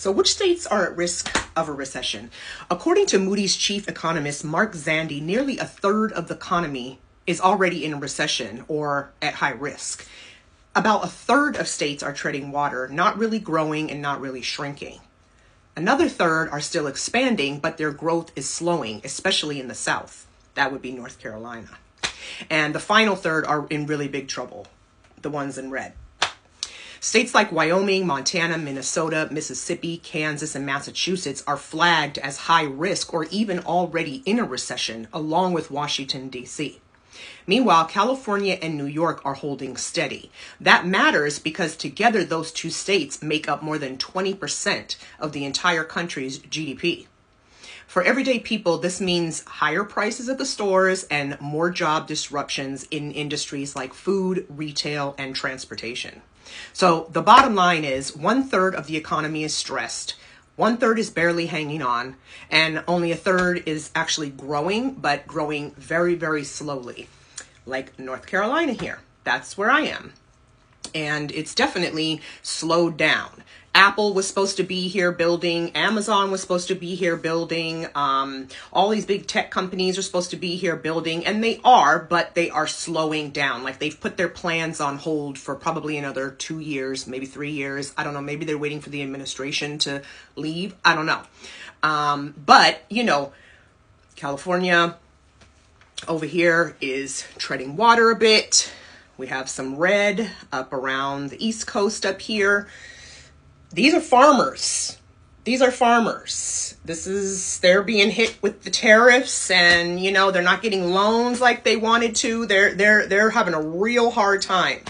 So, which states are at risk of a recession? According to Moody's chief economist Mark Zandi, nearly a third of the economy is already in recession or at high risk. About a third of states are treading water, not really growing and not really shrinking. Another third are still expanding, but their growth is slowing, especially in the South. That would be North Carolina. And the final third are in really big trouble, the ones in red. States like Wyoming, Montana, Minnesota, Mississippi, Kansas, and Massachusetts are flagged as high risk or even already in a recession, along with Washington, D.C. Meanwhile, California and New York are holding steady. That matters because together those two states make up more than 20% of the entire country's GDP. For everyday people, this means higher prices at the stores and more job disruptions in industries like food, retail, and transportation. So the bottom line is one third of the economy is stressed. One third is barely hanging on, and only a third is actually growing, but growing very, very slowly, like North Carolina here. That's where I am. And it's definitely slowed down. Apple was supposed to be here building. Amazon was supposed to be here building. Um, all these big tech companies are supposed to be here building, and they are, but they are slowing down. Like they've put their plans on hold for probably another two years, maybe three years. I don't know. Maybe they're waiting for the administration to leave. I don't know. Um, but, you know, California over here is treading water a bit. We have some red up around the East Coast up here these are farmers. These are farmers. This is they're being hit with the tariffs and you know, they're not getting loans like they wanted to. They're they're they're having a real hard time.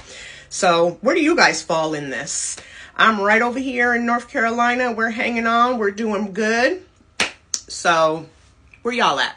So, where do you guys fall in this? I'm right over here in North Carolina. We're hanging on. We're doing good. So, where y'all at?